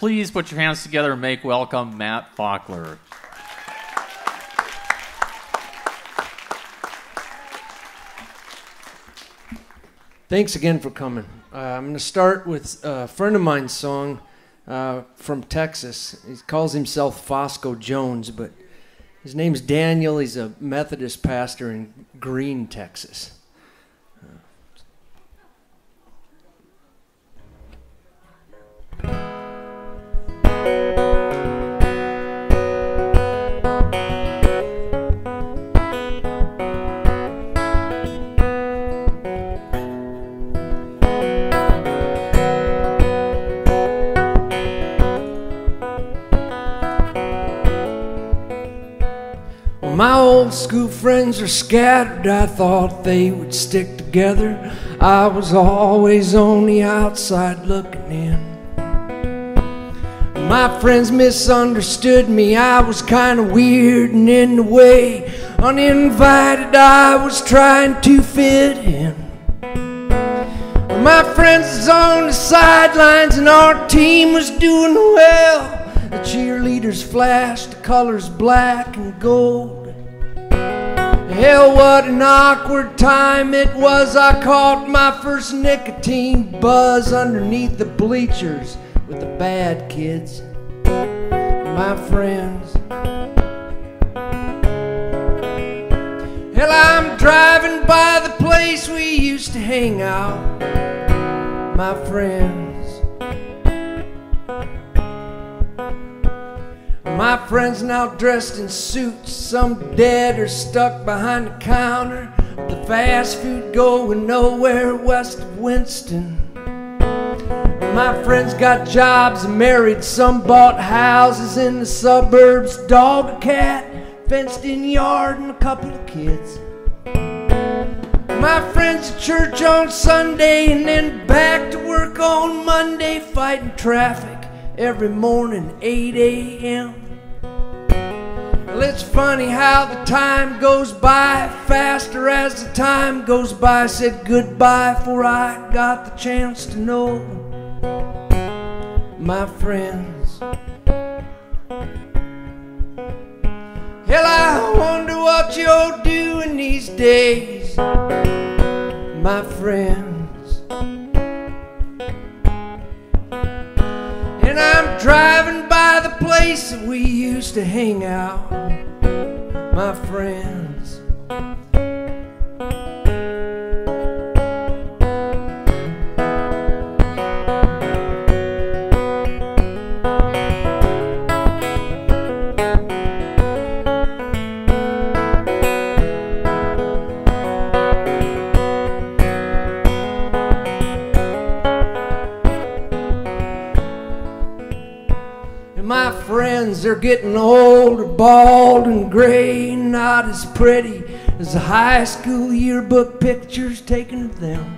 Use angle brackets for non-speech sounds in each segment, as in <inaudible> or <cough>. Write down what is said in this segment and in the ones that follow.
please put your hands together and make welcome Matt Fockler. Thanks again for coming. Uh, I'm going to start with a friend of mine's song uh, from Texas. He calls himself Fosco Jones, but his name's Daniel. He's a Methodist pastor in Green, Texas. My old school friends are scattered. I thought they would stick together. I was always on the outside looking in. My friends misunderstood me. I was kind of weird and in the way. Uninvited, I was trying to fit in. My friends was on the sidelines and our team was doing well. The cheerleaders flashed the colors black and gold. Hell, what an awkward time it was. I caught my first nicotine buzz underneath the bleachers with the bad kids, my friends. Hell, I'm driving by the place we used to hang out, my friends. My friends now dressed in suits, some dead or stuck behind the counter. The fast food going nowhere west of Winston. My friends got jobs and married, some bought houses in the suburbs, dog, a cat, fenced in yard, and a couple of kids. My friends at church on Sunday and then back to work on Monday, fighting traffic every morning, 8 a.m. Well, it's funny how the time goes by faster as the time goes by. Said goodbye before I got the chance to know my friends. Hell, I wonder what you're doing these days, my friends. And I'm driving by the place that we used to hang out, my friends. Getting older, bald and gray, not as pretty as the high school yearbook pictures taken of them.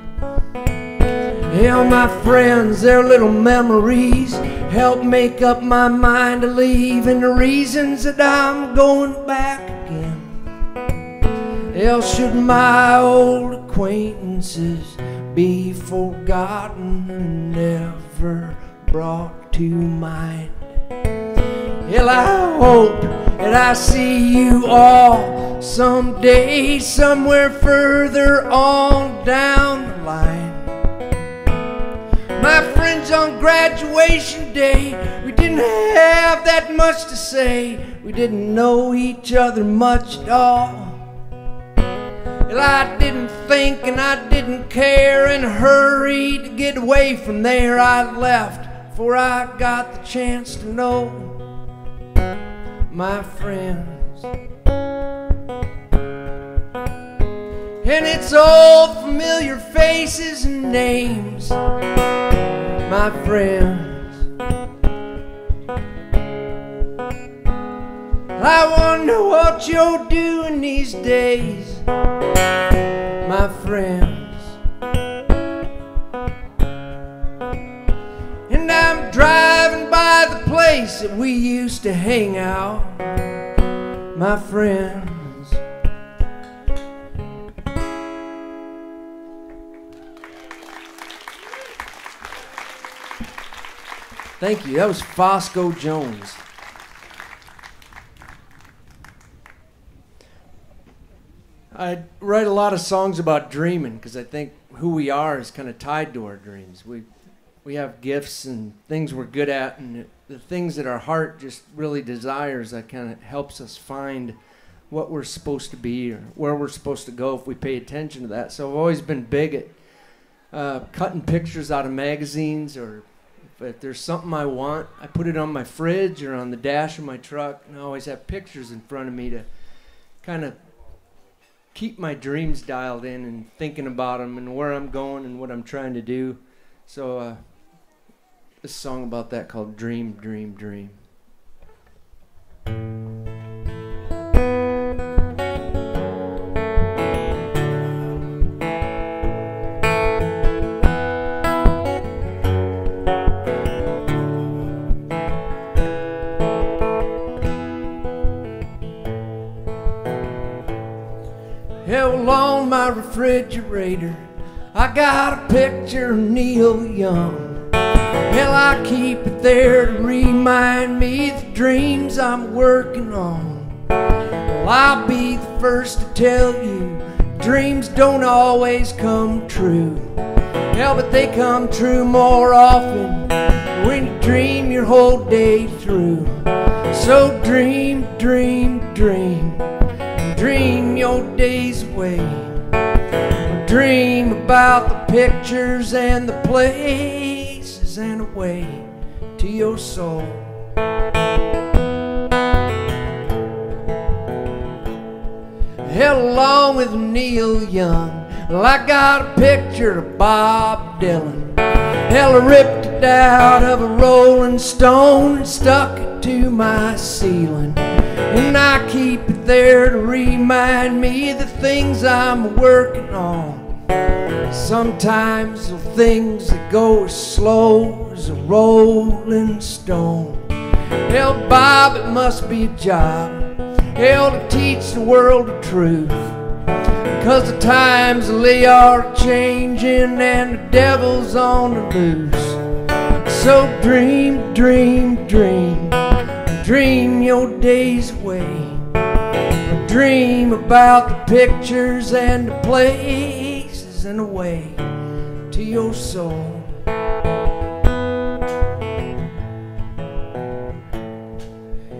Yeah, my friends, their little memories help make up my mind to leave, and the reasons that I'm going back again. Else should my old acquaintances be forgotten and never brought to mind? Hell, I hope that I see you all someday, somewhere further on down the line. My friends, on graduation day, we didn't have that much to say. We didn't know each other much at all. Well, I didn't think and I didn't care. and hurry to get away from there, I left before I got the chance to know my friends. And it's all familiar faces and names, my friends. I wonder what you're doing these days, my friends. Place that we used to hang out, my friends. Thank you. That was Fosco Jones. I write a lot of songs about dreaming because I think who we are is kind of tied to our dreams. We we have gifts and things we're good at, and the things that our heart just really desires that kind of helps us find what we're supposed to be or where we're supposed to go if we pay attention to that. So I've always been big at uh, cutting pictures out of magazines or if, if there's something I want, I put it on my fridge or on the dash of my truck, and I always have pictures in front of me to kind of keep my dreams dialed in and thinking about them and where I'm going and what I'm trying to do. So, uh, this song about that called Dream, Dream, Dream. Hell on my refrigerator, I got a picture of Neil Young. Hell, I keep it there to remind me the dreams I'm working on. Well, I'll be the first to tell you, dreams don't always come true. Hell, but they come true more often when you dream your whole day through. So dream, dream, dream dream your days away. Dream about the pictures and the places and away to your soul. Hell, along with Neil Young, well, I got a picture of Bob Dylan. Hell, I ripped it out of a Rolling Stone and stuck it to my ceiling. And I keep it there to remind me of the things I'm working on. Sometimes the things that go as slow as a rolling stone. Hell, Bob, it must be a job. Hell, to teach the world the truth. Cause the times they are changing and the devil's on the loose. So dream, dream, dream. Dream your days away. Dream about the pictures and the places and away to your soul.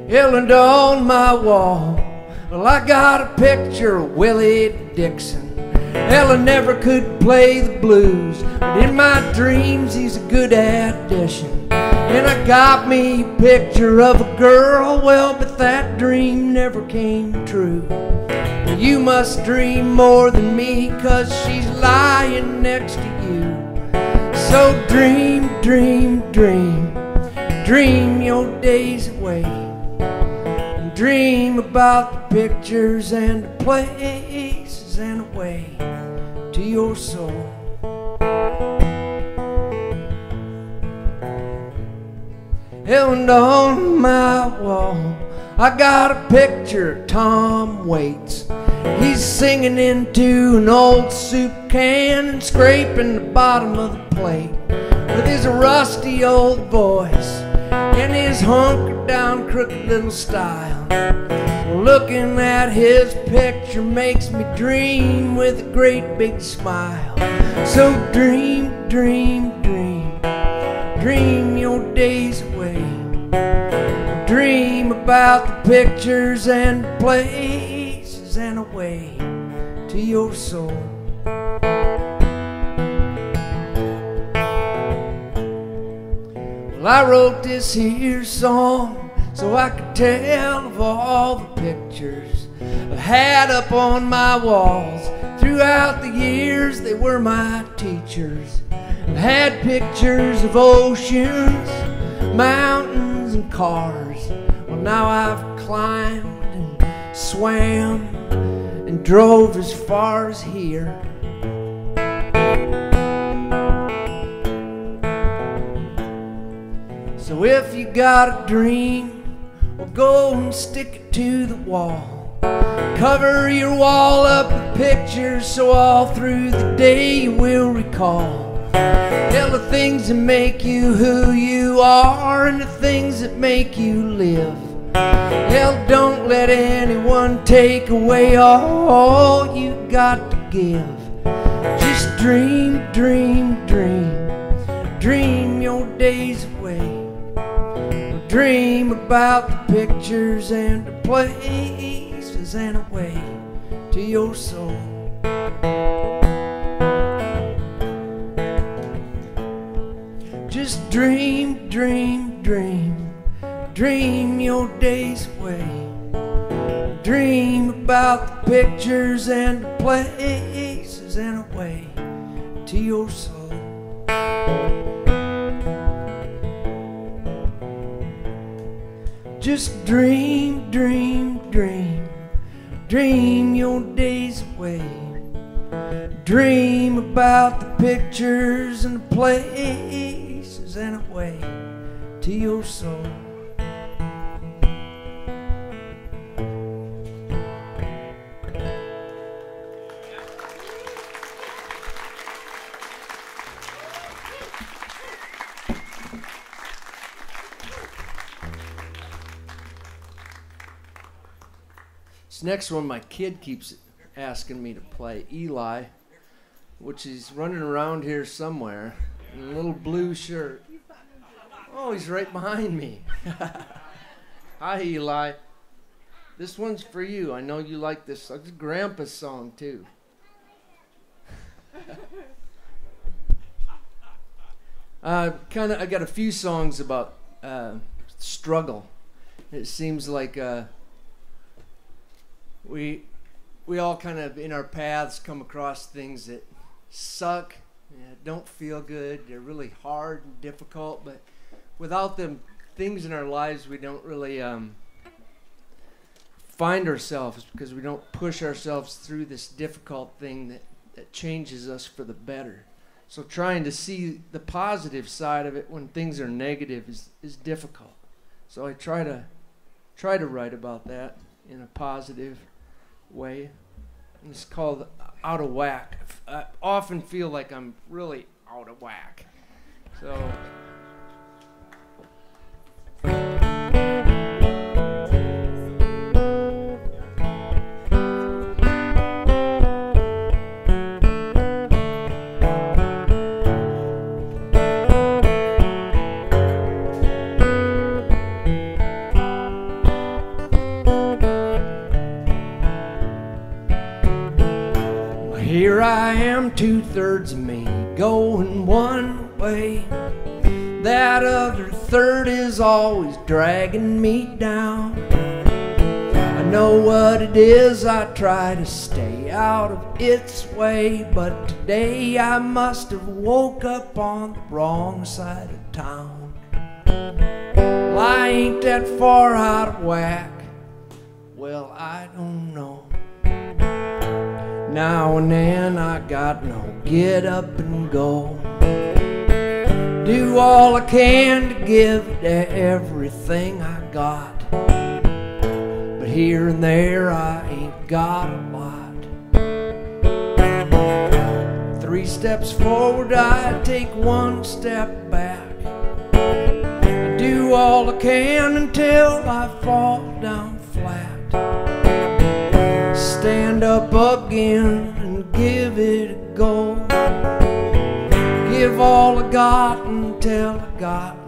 Hell, and on my wall, well, I got a picture of Willie Dixon. I never could play the blues, but in my dreams, he's a good addition. And I got me a picture of a girl, well, but that dream never came true. You must dream more than me, cause she's lying next to you. So dream, dream, dream, dream your days away. Dream about the pictures and the places and the way to your soul. And on my wall, I got a picture of Tom Waits. He's singing into an old soup can and scraping the bottom of the plate with his rusty old voice and his hunkered down crooked little style. Looking at his picture makes me dream with a great big smile. So dream, dream, dream, dream your days away. Dream about the pictures and and away to your soul. Well, I wrote this here song so I could tell of all the pictures I've had up on my walls. Throughout the years, they were my teachers. I've had pictures of oceans, mountains, and cars. Well, now I've climbed and swam and drove as far as here. So if you got a dream, well, go and stick it to the wall. Cover your wall up with pictures so all through the day you will recall Hell, the things that make you who you are and the things that make you live. Hell, don't let anyone take away all you got to give. Just dream, dream, dream. Dream your days away. Dream about the pictures and the places and a way to your soul. Just dream, dream, dream. Dream your days away. Dream about the pictures and the places and a way to your soul. Just dream, dream, dream. Dream your days away. Dream about the pictures and the places and a way to your soul. Next one, my kid keeps asking me to play Eli, which is running around here somewhere in a little blue shirt. Oh, he's right behind me. <laughs> Hi, Eli. This one's for you. I know you like this. It's Grandpa's song, too. <laughs> uh, kind of, I got a few songs about uh, struggle. It seems like. Uh, we we all kind of in our paths come across things that suck, don't feel good, they're really hard and difficult, but without them things in our lives we don't really um, find ourselves because we don't push ourselves through this difficult thing that, that changes us for the better. So trying to see the positive side of it when things are negative is, is difficult. So I try to try to write about that in a positive way. It's called Out of Whack. I often feel like I'm really out of whack. So. I am, two thirds of me going one way. That other third is always dragging me down. I know what it is, I try to stay out of its way. But today I must have woke up on the wrong side of town. Well, I ain't that far out of whack. Well, I don't know. Now and then I got no get up and go. Do all I can to give it everything I got. But here and there I ain't got a lot. Three steps forward, I take one step back. I do all I can until I fall down flat stand up again and give it a go. Give all I got until I got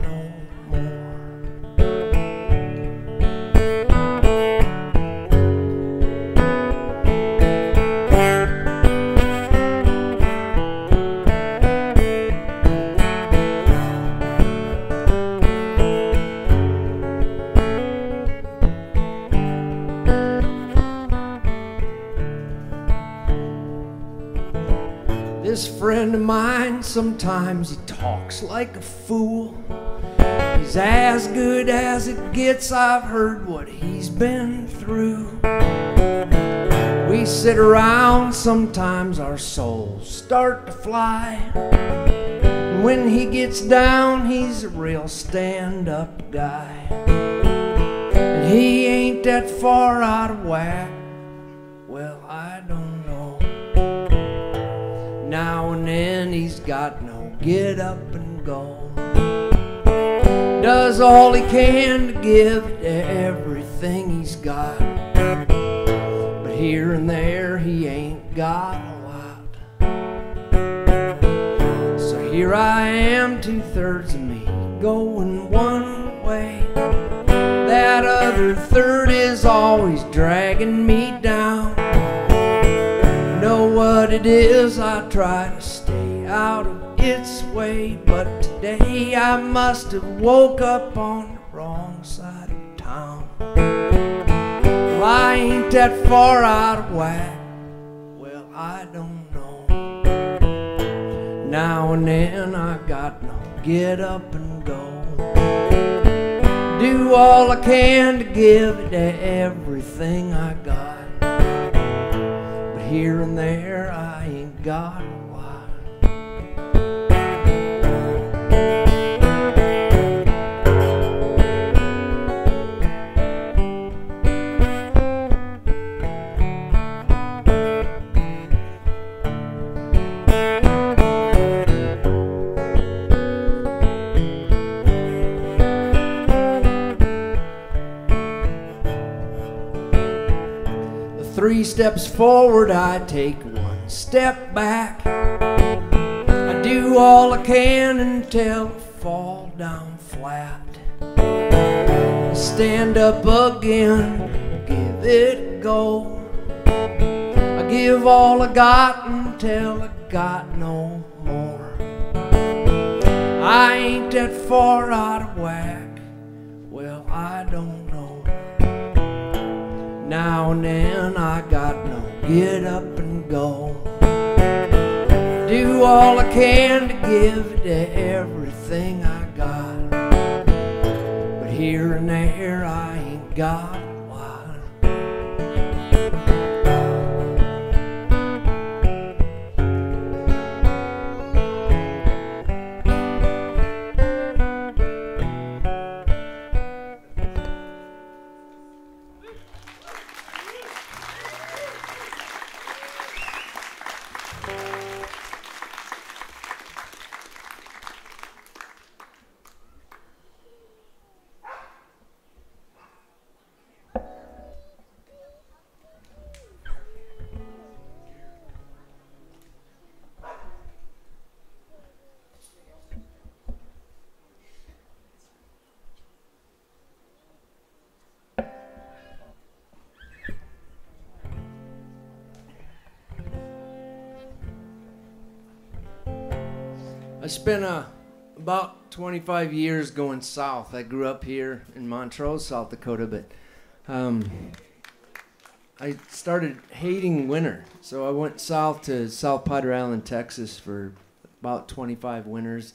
friend of mine, sometimes he talks like a fool. He's as good as it gets, I've heard what he's been through. We sit around, sometimes our souls start to fly. And when he gets down, he's a real stand up guy. And he ain't that far out of whack. Now and then he's got no get up and go. Does all he can to give to everything he's got. But here and there he ain't got a lot. So here I am, two thirds of me, going one way. That other third is always dragging me down. Know what it is, I try to stay out of its way, but today I must have woke up on the wrong side of town. Well, I ain't that far out of whack. Well, I don't know. Now and then I got no get up and go. Do all I can to give it everything I got. Here and there I ain't got three steps forward, I take one step back. I do all I can until I fall down flat. Stand up again, give it a go. I give all I got until I got no more. I ain't that far out of whack. Well, I don't. Now and then I got no get up and go. Do all I can to give to everything I got. But here and there I ain't got I spent uh, about 25 years going south. I grew up here in Montrose, South Dakota, but um, I started hating winter. So I went south to South Padre Island, Texas for about 25 winters.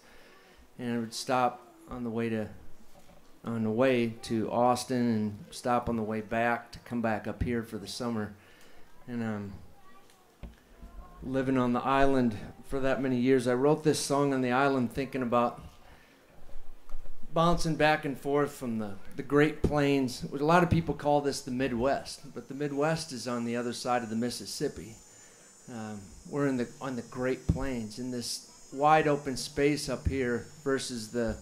And I would stop on the way to on the way to Austin and stop on the way back to come back up here for the summer. And um, living on the island for that many years. I wrote this song on the island thinking about bouncing back and forth from the, the Great Plains. A lot of people call this the Midwest, but the Midwest is on the other side of the Mississippi. Um, we're in the on the Great Plains in this wide open space up here versus the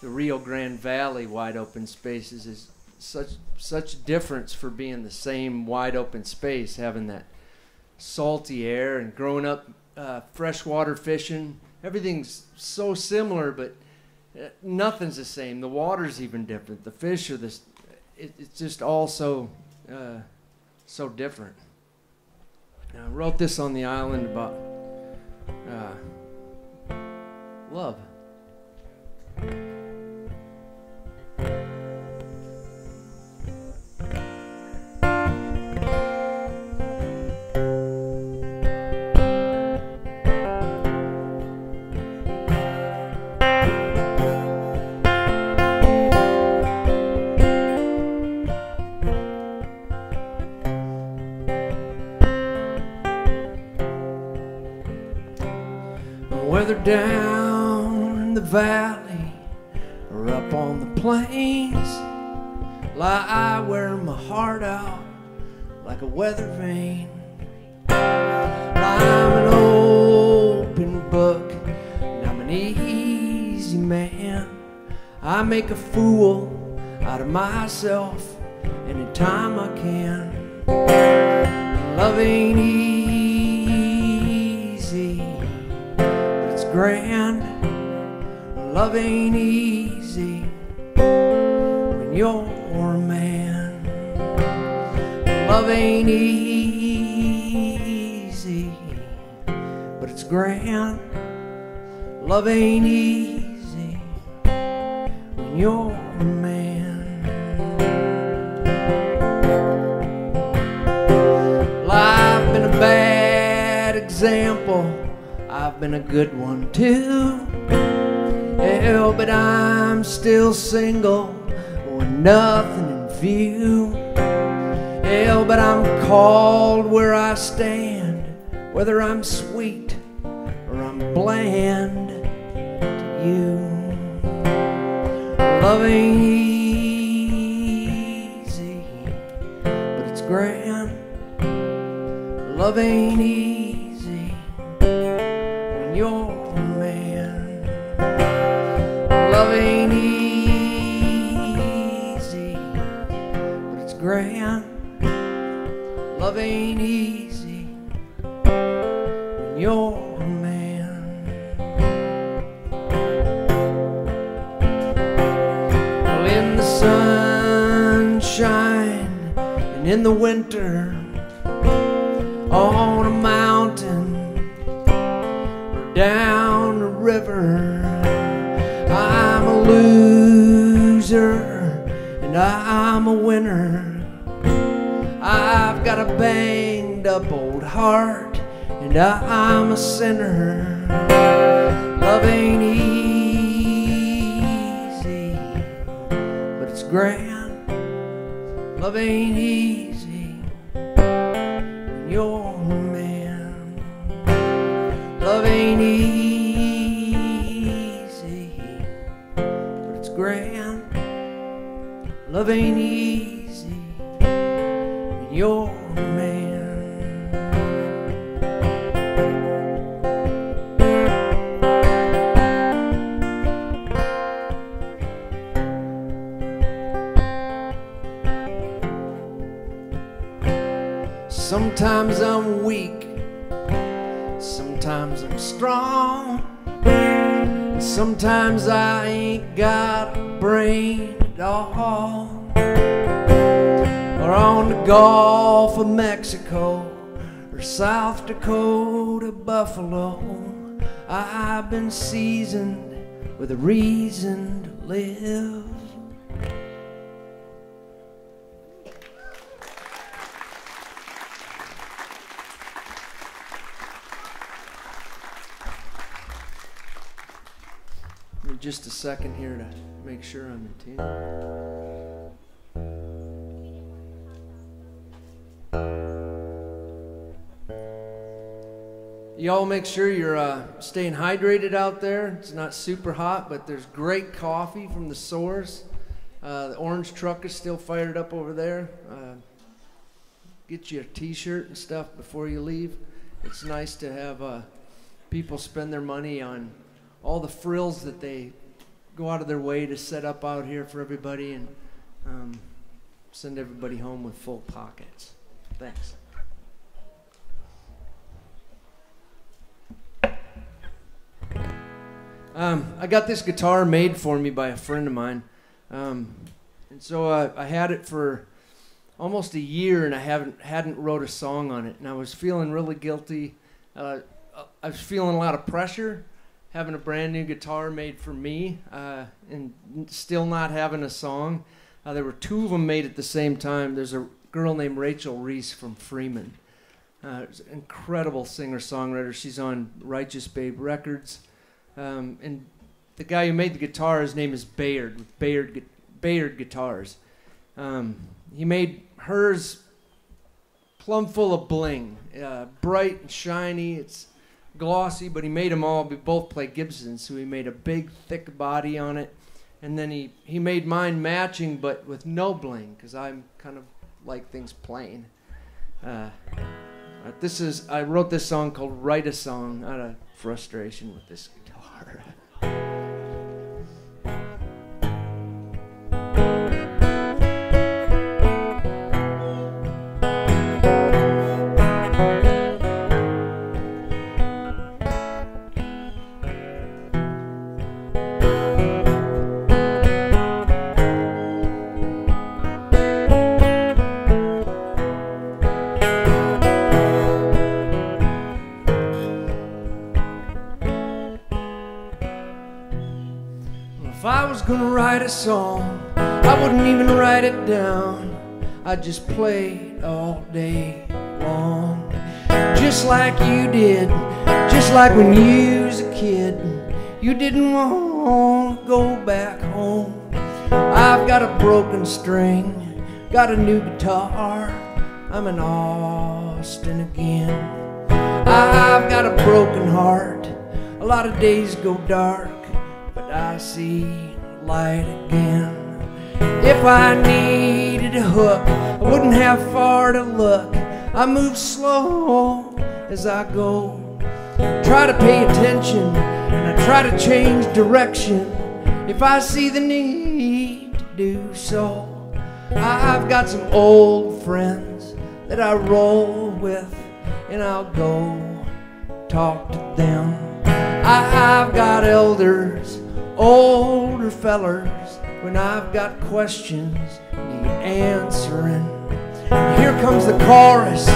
the Rio Grande Valley wide open spaces is such such difference for being the same wide open space having that salty air and growing up uh, freshwater fishing. Everything's so similar, but uh, nothing's the same. The water's even different. The fish are this. It, it's just all so uh, so different. I wrote this on the island about uh, love. Down in the valley or up on the plains, lie I wear my heart out like a weather vane. I'm an open book, and I'm an easy man. I make a fool out of myself anytime I can. Love ain't easy, grand. Love ain't easy when you're a man. Love ain't easy, but it's grand. Love ain't easy been a good one too. Hell, but I'm still single with nothing in view. Hell, but I'm called where I stand, whether I'm sweet or I'm bland to you. Love ain't easy, but it's grand. Love ain't easy man. Love ain't easy, but it's grand. Love ain't easy when you're a man. Well, in the sunshine and in the winter, on up old heart and I'm a sinner. Love ain't easy, but it's grand. Love ain't easy when you're a man. Love ain't easy, but it's grand. Love ain't easy Gulf of Mexico, or South Dakota, Buffalo, I've been seasoned with a reason to live. Just a second here to make sure I'm in tune. Y'all make sure you're uh, staying hydrated out there. It's not super hot, but there's great coffee from the source. Uh, the orange truck is still fired up over there. Uh, get your t-shirt and stuff before you leave. It's nice to have uh, people spend their money on all the frills that they go out of their way to set up out here for everybody and um, send everybody home with full pockets. Thanks. Um, I got this guitar made for me by a friend of mine. Um, and so uh, I had it for almost a year and I haven't hadn't wrote a song on it. And I was feeling really guilty. Uh, I was feeling a lot of pressure having a brand new guitar made for me uh, and still not having a song. Uh, there were two of them made at the same time. There's a girl named Rachel Reese from Freeman. Uh, incredible singer songwriter. She's on Righteous Babe Records. Um, and the guy who made the guitar, his name is Bayard, with Bayard, Bayard Guitars. Um, he made hers plumb full of bling, uh, bright and shiny. It's glossy, but he made them all. We both play Gibson, so he made a big, thick body on it. And then he, he made mine matching, but with no bling, because I'm kind of like things plain. Uh, uh, this is I wrote this song called "Write a Song" out of frustration with this guitar. Song, I wouldn't even write it down. I'd just play it all day long. Just like you did, just like when you was a kid. You didn't want to go back home. I've got a broken string, got a new guitar. I'm in Austin again. I've got a broken heart. A lot of days go dark, but I see light again. If I needed a hook, I wouldn't have far to look. I move slow as I go. Try to pay attention and I try to change direction if I see the need to do so. I've got some old friends that I roll with, and I'll go talk to them. I've got elders, older fellers, when I've got questions need answering. Here comes the chorus,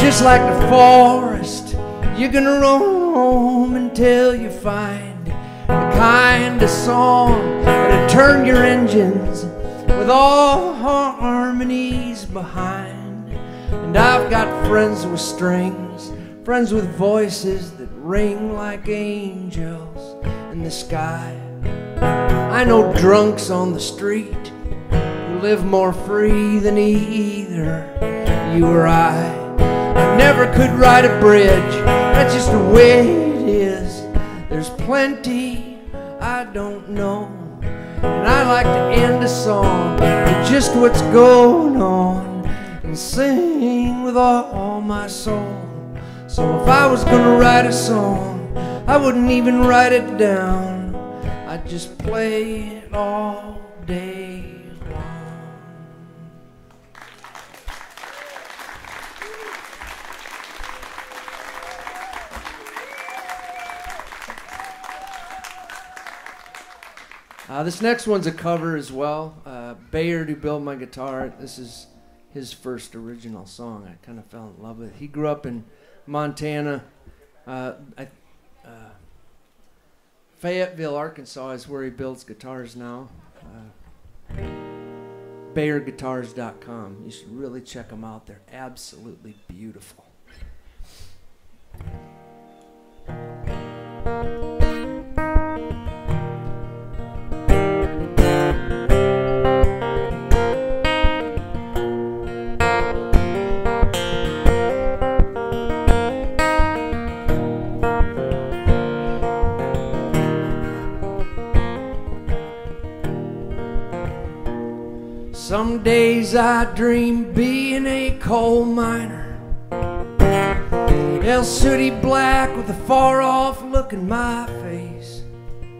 just like the forest. You're gonna roam until you find the kind of song that'll turn your engines with all harmonies behind. And I've got friends with strings, friends with voices that ring like angels in the sky. I know drunks on the street who live more free than either you or I. I never could ride a bridge, that's just the way it is. There's plenty I don't know. And I like to end a song with just what's going on and sing with all my soul. So if I was gonna write a song, I wouldn't even write it down. I'd just play it all day long. Uh, this next one's a cover as well. Uh, Bayard, who built my guitar, this is his first original song. I kind of fell in love with it. He grew up in Montana. Uh, I, uh, Fayetteville, Arkansas is where he builds guitars now. Uh, BayardGuitars.com. You should really check them out. They're absolutely beautiful. Days I dream being a coal miner. El sooty black with a far off look in my face.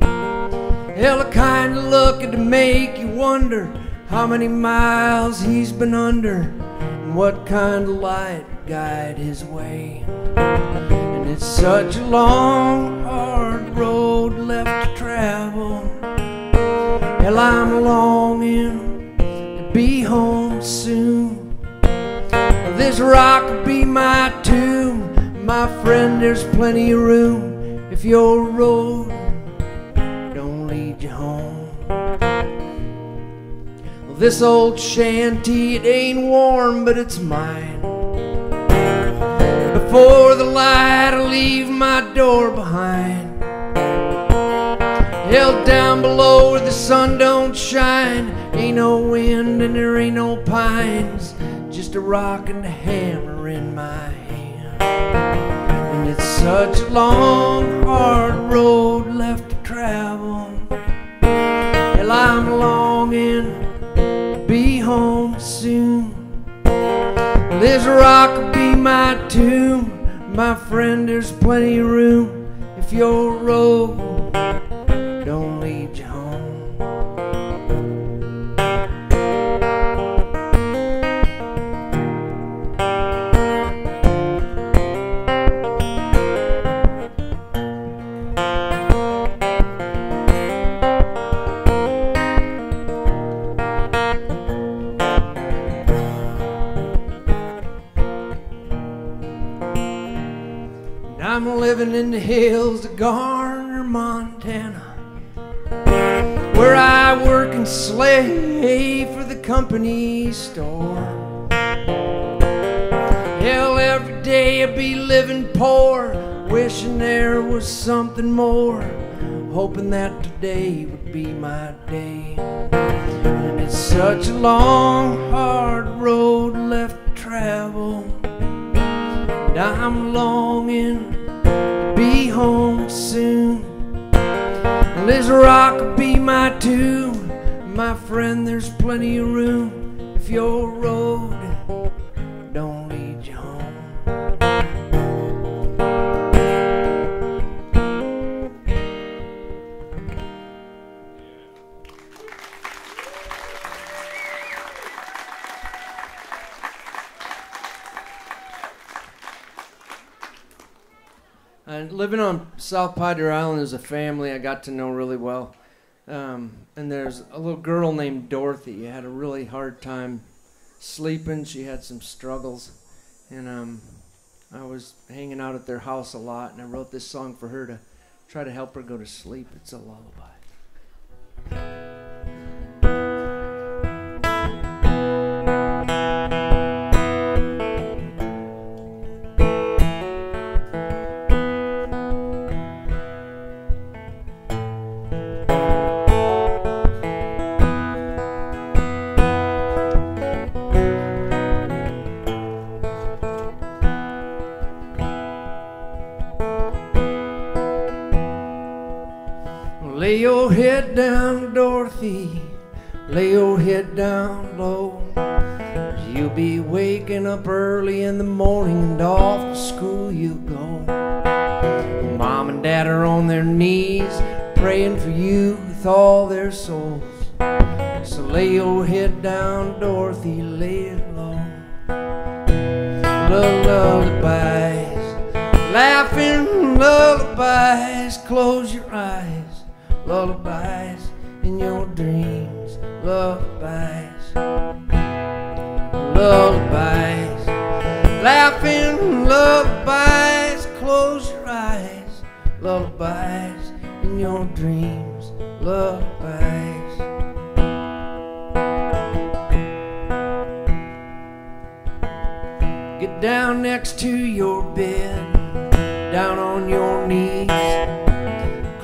Hell, a kind of look to make you wonder how many miles he's been under and what kind of light guide his way. And it's such a long, hard road left to travel. Hell, I'm longing be home soon. This rock be my tomb. My friend, there's plenty of room if your road don't lead you home. This old shanty, it ain't warm, but it's mine. Before the light, I'll leave my door behind. Held down below where the sun don't shine. Ain't no wind and there ain't no pines. Just a rock and a hammer in my hand. And it's such a long, hard road left to travel. Hell, I'm longing to be home soon. This rock will be my tomb. My friend, there's plenty of room if your road hills of Garner, Montana. where I work and slave for the company store. Hell, every day I be living poor, wishing there was something more, hoping that today would be my day. And it's such a long, hard road left to travel, and I'm longing be home soon. Liz Rock will be my tomb. My friend, there's plenty of room if your road living on South Padre Island as a family, I got to know really well. Um, and there's a little girl named Dorothy. Had a really hard time sleeping. She had some struggles, and um, I was hanging out at their house a lot. And I wrote this song for her to try to help her go to sleep. It's a lullaby. Dreams, lullabies, lullabies, laughing lullabies, close your eyes, lullabies in your dreams, lullabies. Get down next to your bed, down on your knees.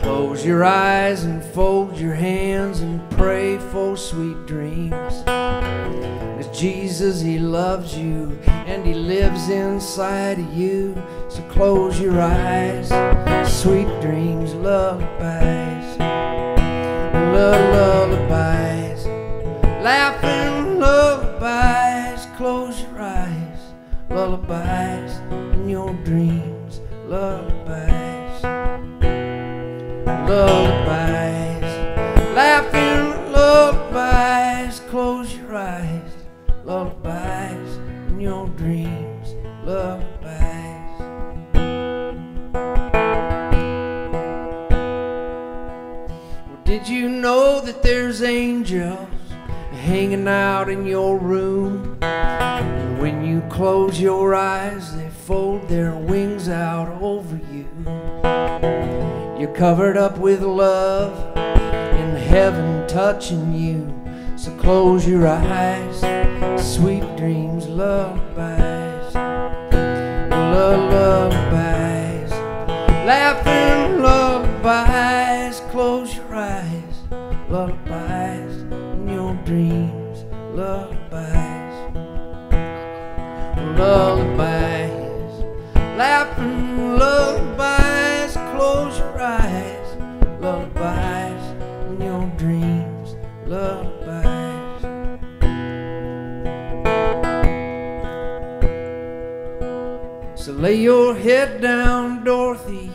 Close your eyes and fold your hands and pray for sweet dreams. Cause Jesus, He loves you and He lives inside of you. So close your eyes, sweet dreams, lullabies, lullabies, laughing lullabies. Close your eyes, lullabies in your dreams, lullabies lullabies, hanging out in your room? And when you close your eyes, they fold their wings out over you. You're covered up with love in heaven touching you. So close your eyes, sweet dreams, lullabies, lullabies, lullabies, laughing lullabies. Close your eyes, lullabies in your dreams, lullabies. So lay your head down, Dorothy.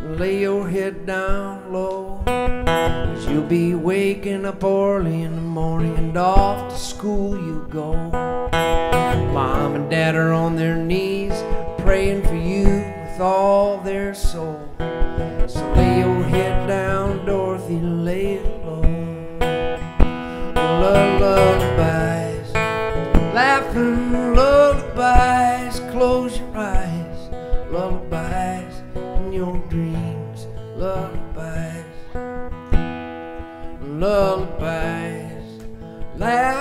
Lay your head down low. Cause you'll be waking up early in the morning and off to school you go. Mom and dad are on their knees praying for you with all their soul. So lay your head down, Dorothy, lay it low. Lullabies, laughing lullabies, close your eyes. Lullabies in your dreams, lullabies. lullabies, laughing.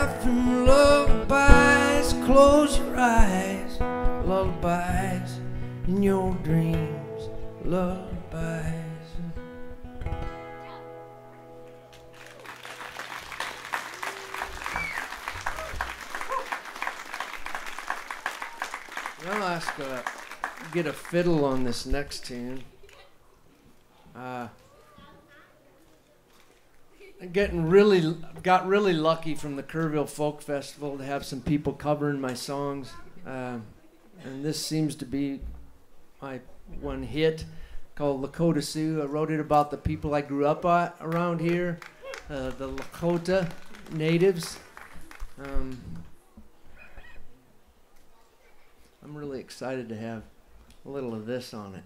Close your eyes, lullabies in your dreams, lullabies. I'll ask uh, get a fiddle on this next tune. Uh, getting really got really lucky from the Kerrville Folk Festival to have some people covering my songs, uh, and this seems to be my one hit called Lakota Sioux. I wrote it about the people I grew up at, around here, uh, the Lakota natives. Um, I'm really excited to have a little of this on it.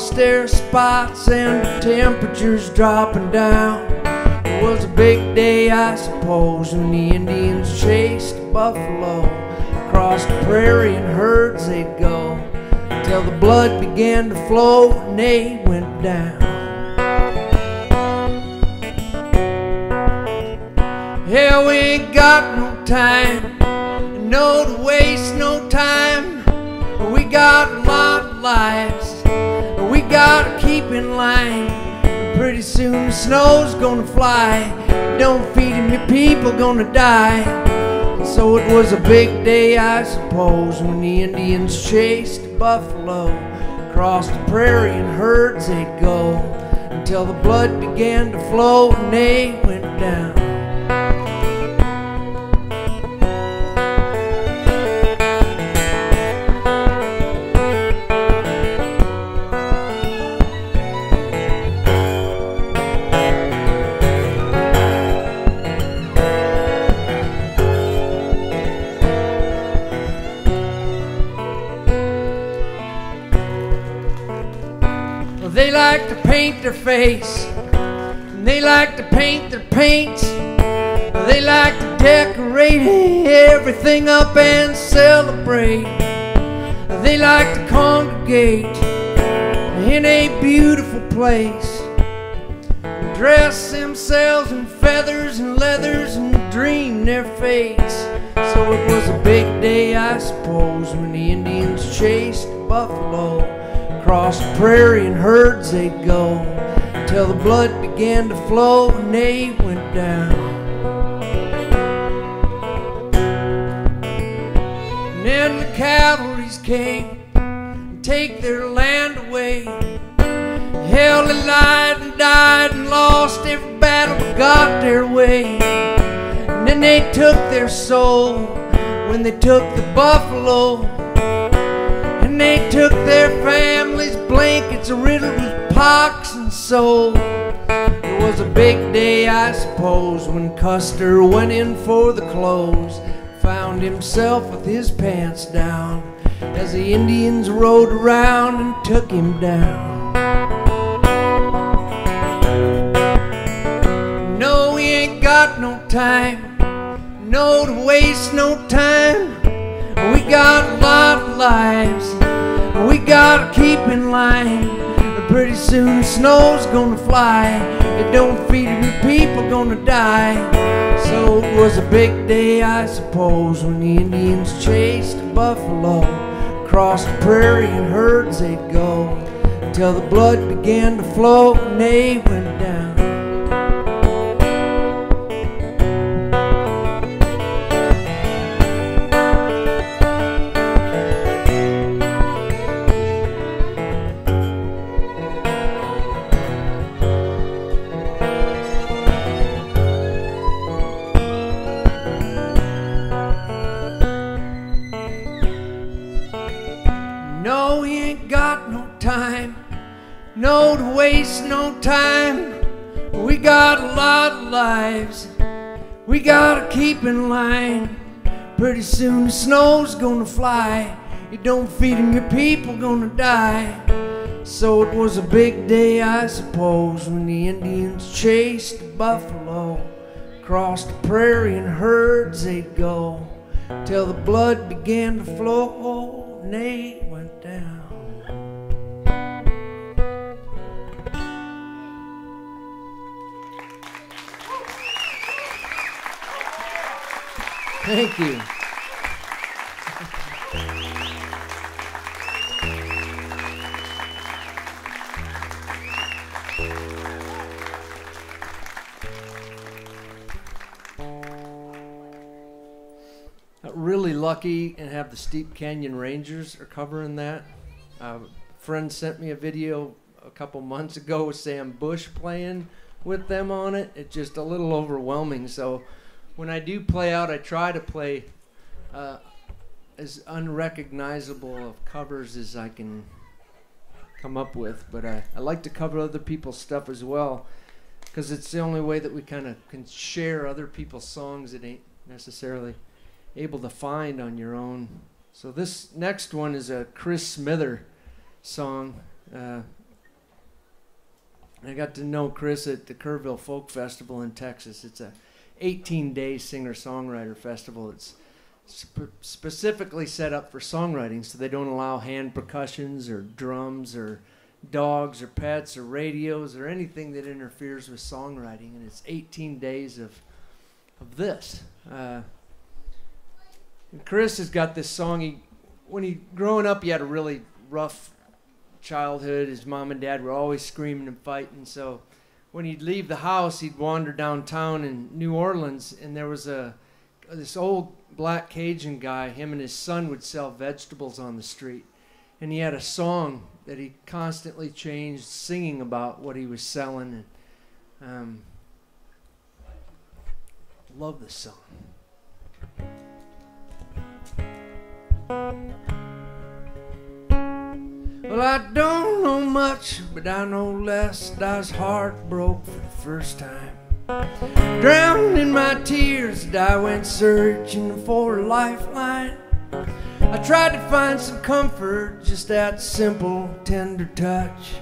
Lost their spots, and the temperature's dropping down. It was a big day, I suppose, when the Indians chased a buffalo across the prairie in herds they'd go till the blood began to flow and they went down. Hell, we ain't got no time, no to waste no time. We got a lot of lives, gotta keep in line. Pretty soon the snow's gonna fly. Don't feed 'em, your people gonna die. So it was a big day, I suppose, when the Indians chased the buffalo across the prairie in herds they'd go until the blood began to flow and they went down. Paint their face, and they like to paint their paints. They like to decorate everything up and celebrate. They like to congregate in a beautiful place. Dress themselves in feathers and leathers and dream their fates. So it was a big day, I suppose, when the Indians chased buffalo. Across the prairie in herds they'd go till the blood began to flow and they went down. And then the cavalries came and take their land away. Hell, they lied and died and lost every battle but got their way. And then they took their soul when they took the buffalo. They took their families' blankets riddled with pox and soul. It was a big day, I suppose, when Custer went in for the clothes. Found himself with his pants down as the Indians rode around and took him down. No, we ain't got no time, no to waste no time. We got a lot of lives, we gotta keep in line. And pretty soon the snow's gonna fly. It don't feed your people gonna die. So it was a big day, I suppose, when the Indians chased a buffalo across the prairie in herds they'd go till the blood began to flow and they went down. Waste no time. We got a lot of lives, we gotta keep in line. Pretty soon the snow's gonna fly. You don't feed 'em, your people gonna die. So it was a big day, I suppose, when the Indians chased the buffalo. Across the prairie in herds they'd go, till the blood began to flow and they went down. Thank you. really lucky and have the Steep Canyon Rangers are covering that. A friend sent me a video a couple months ago with Sam Bush playing with them on it. It's just a little overwhelming. So when I do play out, I try to play uh, as unrecognizable of covers as I can come up with. But I, I like to cover other people's stuff as well because it's the only way that we kind of can share other people's songs that ain't necessarily able to find on your own. So this next one is a Chris Smither song. Uh, I got to know Chris at the Kerrville Folk Festival in Texas. It's a 18-day singer-songwriter festival. It's sp- specifically set up for songwriting, so they don't allow hand percussions or drums or dogs or pets or radios or anything that interferes with songwriting. And it's 18 days of of this. Uh, and Chris has got this song. He, when he growing up, he had a really rough childhood. His mom and dad were always screaming and fighting. So when he'd leave the house, he'd wander downtown in New Orleans, and there was a this old black Cajun guy. Him and his son would sell vegetables on the street, and he had a song that he constantly changed, singing about what he was selling. And um, love this song. Well, I don't know much, but I know less. I heart broke for the first time. Drowned in my tears, I went searching for a lifeline. I tried to find some comfort, just that simple, tender touch.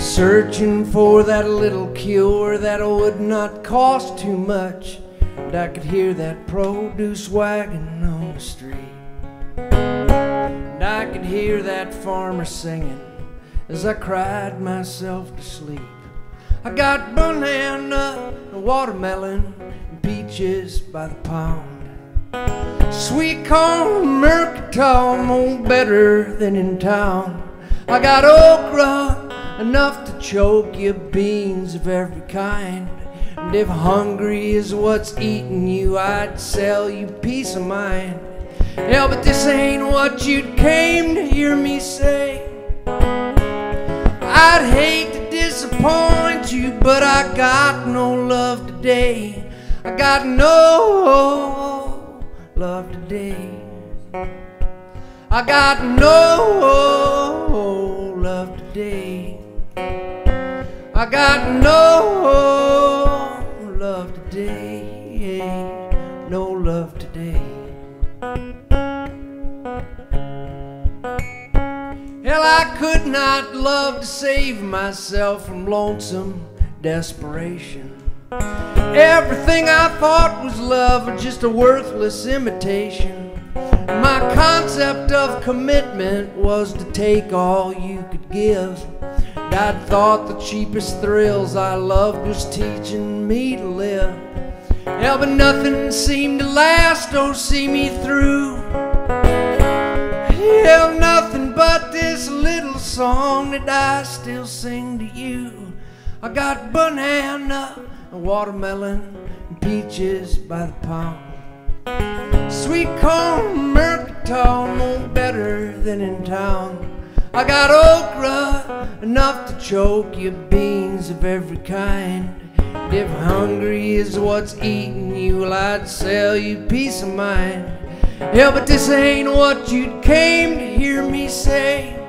Searching for that little cure that would not cost too much. And I could hear that produce wagon on the street. And I could hear that farmer singing as I cried myself to sleep. I got banana, watermelon, and peaches by the pound. Sweet corn, mirliton, more oh, better than in town. I got okra, enough to choke you, beans of every kind. And if hungry is what's eating you, I'd sell you peace of mind. Yeah, but this ain't what you came to hear me say. I'd hate to disappoint you, but I got no love today. I got no love today. I got no love today. I got no love today. Hell, I could not love to save myself from lonesome desperation. Everything I thought was love was just a worthless imitation. My concept of commitment was to take all you could give. And I thought the cheapest thrills I loved was teaching me to live. Hell, but nothing seemed to last or see me through. Hell, nothing but this little song that I still sing to you. I got banana and watermelon and peaches by the pound. Sweet corn, mirliton, no better than in town. I got okra, enough to choke your beans of every kind. If hungry is what's eating you, well, I'd sell you peace of mind. Yeah, but this ain't what you came to hear me say.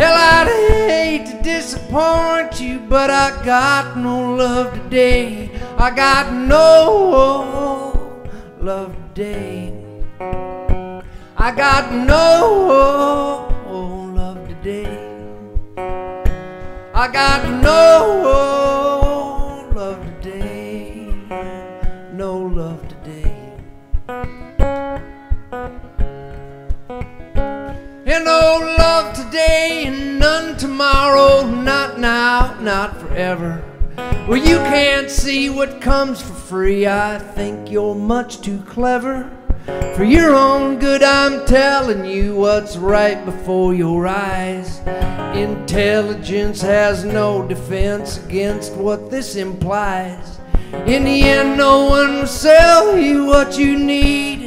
Hell, I'd hate to disappoint you, but I got no love today. I got no love today. I got no love today. I got no today and none tomorrow, not now, not forever. Well, you can't see what comes for free. I think you're much too clever. For your own good, I'm telling you what's right before your eyes. Intelligence has no defense against what this implies. In the end, no one will sell you what you need.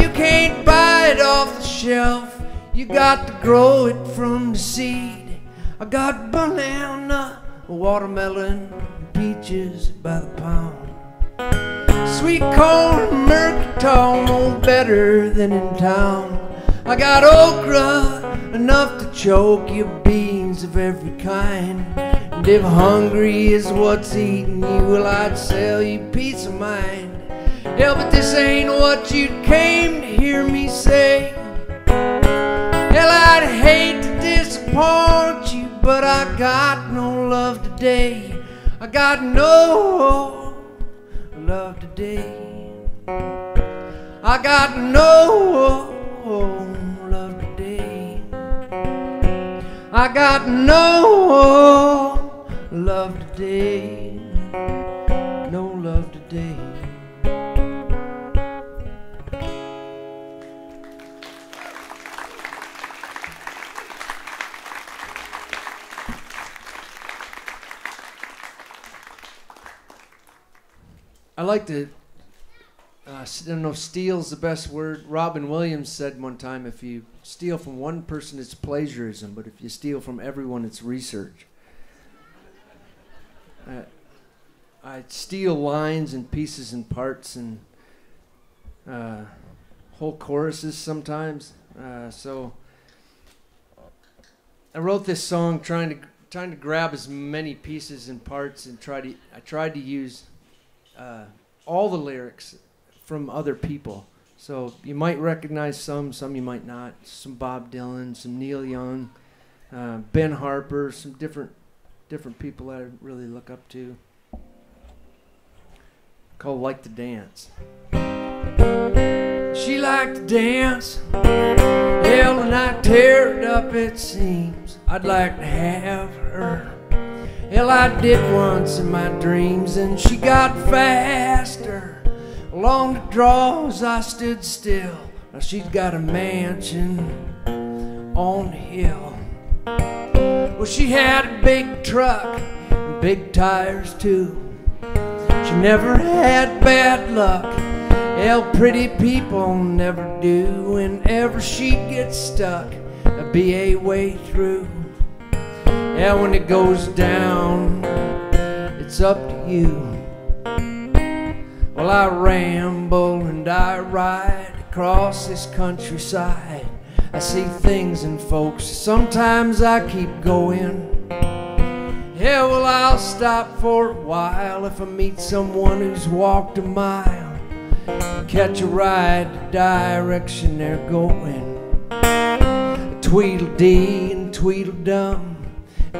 You can't buy it off the shelf. You got to grow it from the seed. I got banana, watermelon, peaches by the pound. Sweet corn, mirliton, no better than in town. I got okra, enough to choke you, beans of every kind. And if hungry is what's eating you, well, I'd sell you peace of mind. Yeah, but this ain't what you came to hear me say. Hell, I'd hate to disappoint you, but I got no love today. I got no love today. I got no love today. I got no love today. No love today. I like to. Uh, I don't know if steal's the best word. Robin Williams said one time if you steal from one person, it's plagiarism, but if you steal from everyone, it's research. I, I steal lines and pieces and parts and uh, whole choruses sometimes. Uh, so I wrote this song trying to trying to grab as many pieces and parts and try to I tried to use uh, all the lyrics from other people. So you might recognize some, some you might not. Some Bob Dylan, some Neil Young, uh, Ben Harper, some different different people that I really look up to. Called Like to Dance. She liked to dance. Hell, and I tear it up, it seems. I'd like to have her. Hell, I did once in my dreams, and she got faster. Along the draws, I stood still. Now she's got a mansion on the hill. Well, she had a big truck and big tires, too. She never had bad luck. Hell, pretty people never do. Whenever she gets stuck, be a way through. Yeah, when it goes down, it's up to you. Well, I ramble and I ride across this countryside. I see things and folks, sometimes I keep going. Yeah, well, I'll stop for a while if I meet someone who's walked a mile. Catch a ride the direction they're going. Tweedledee and Tweedledum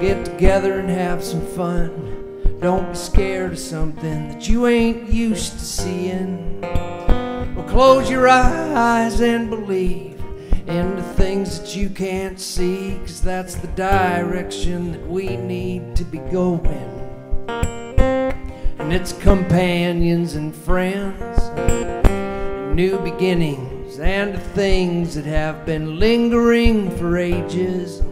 get together and have some fun. Don't be scared of something that you ain't used to seeing. Well, close your eyes and believe in the things that you can't see, cause that's the direction that we need to be going. And it's companions and friends, and new beginnings, and the things that have been lingering for ages.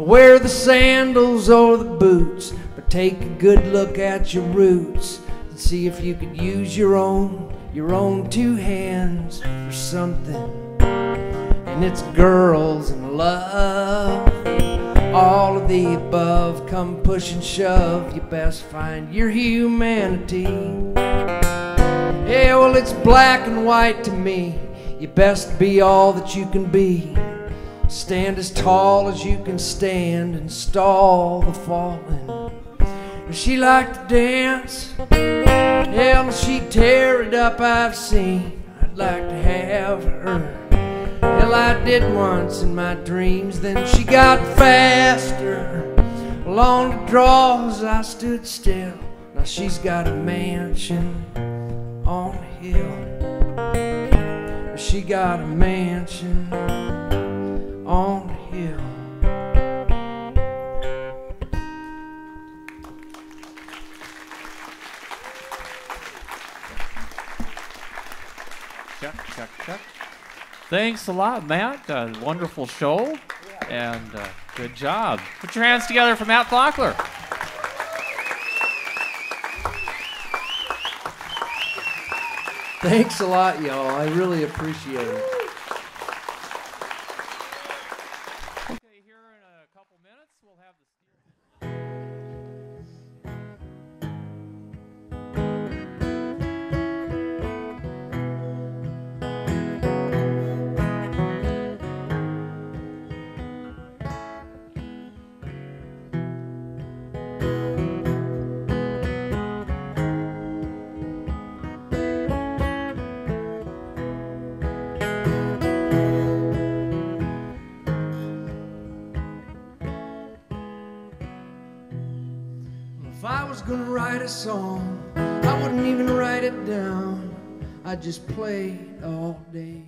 Wear the sandals or the boots, but take a good look at your roots and see if you could use your own, your own two hands for something. And it's girls and love, all of the above. Come push and shove, you best find your humanity. Yeah, well, it's black and white to me. You best be all that you can be. Stand as tall as you can stand and stall the falling. She liked to dance, hell, she'd tear it up, I've seen. I'd like to have her. Hell, I did once in my dreams, then she got faster. Along the draws, I stood still. Now she's got a mansion on a hill. She got a mansion on a hill. Check, check, check. Thanks a lot, Matt. Uh, wonderful show. And uh, good job. Put your hands together for Matt Fockler. Thanks a lot, y'all. I really appreciate it. Song, I wouldn't even write it down. I'd just play it all day.